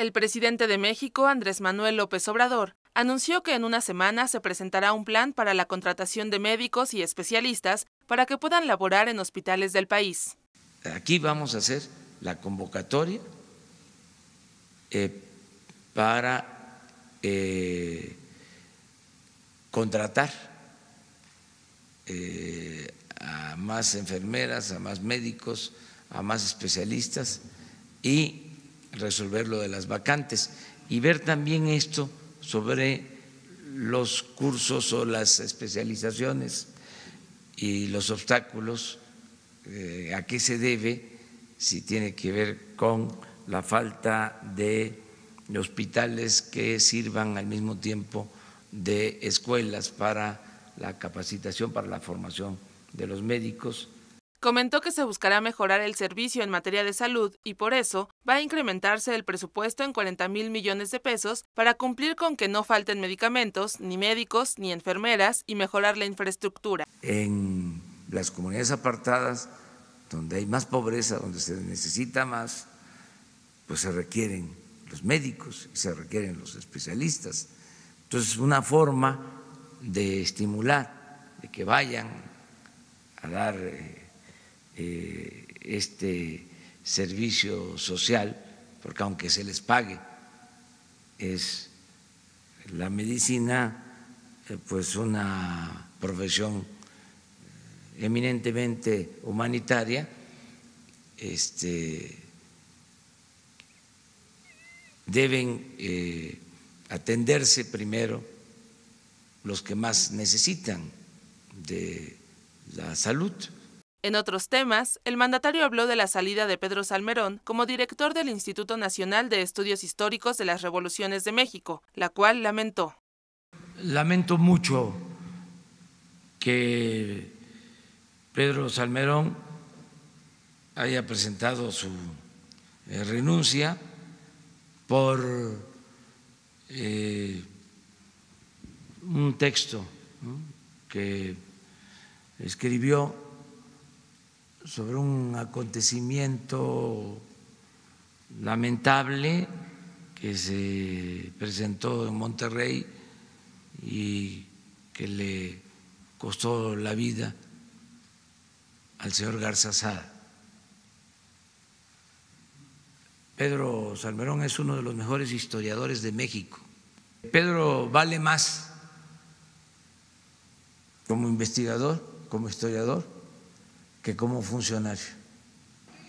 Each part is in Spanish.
El presidente de México, Andrés Manuel López Obrador, anunció que en una semana se presentará un plan para la contratación de médicos y especialistas para que puedan laborar en hospitales del país. Aquí vamos a hacer la convocatoria eh, para eh, contratar eh, a más enfermeras, a más médicos, a más especialistas y resolver lo de las vacantes y ver también esto sobre los cursos o las especializaciones y los obstáculos, eh, a qué se debe, si tiene que ver con la falta de hospitales que sirvan al mismo tiempo de escuelas para la capacitación, para la formación de los médicos Comentó que se buscará mejorar el servicio en materia de salud y por eso va a incrementarse el presupuesto en 40 mil millones de pesos para cumplir con que no falten medicamentos, ni médicos, ni enfermeras y mejorar la infraestructura. En las comunidades apartadas, donde hay más pobreza, donde se necesita más, pues se requieren los médicos y se requieren los especialistas. Entonces, una forma de estimular, de que vayan a dar eh, este servicio social, porque aunque se les pague, es la medicina eh, pues una profesión eh, eminentemente humanitaria, este, deben atenderse primero los que más necesitan de la salud. En otros temas, el mandatario habló de la salida de Pedro Salmerón como director del Instituto Nacional de Estudios Históricos de las Revoluciones de México, la cual lamentó. Lamento mucho que Pedro Salmerón haya presentado su eh, renuncia por eh, un texto que escribió sobre un acontecimiento lamentable que se presentó en Monterrey y que le costó la vida al señor Garza Sada. Pedro Salmerón es uno de los mejores historiadores de México. Pedro vale más como investigador, como historiador, que como funcionario.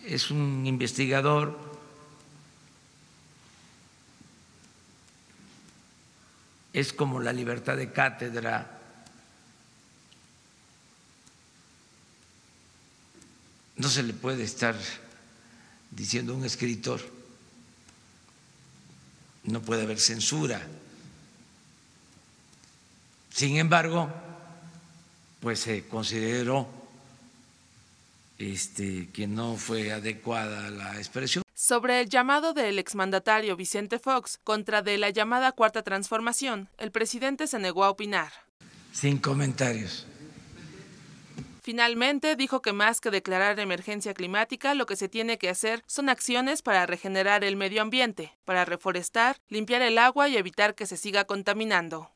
Es un investigador es como la libertad de cátedra. No se le puede estar diciendo a un escritor, no puede haber censura. Sin embargo, pues se consideró este, que no fue adecuada la expresión. Sobre el llamado del exmandatario Vicente Fox contra de la llamada Cuarta Transformación, el presidente se negó a opinar. Sin comentarios. Finalmente dijo que más que declarar emergencia climática, lo que se tiene que hacer son acciones para regenerar el medio ambiente, para reforestar, limpiar el agua y evitar que se siga contaminando.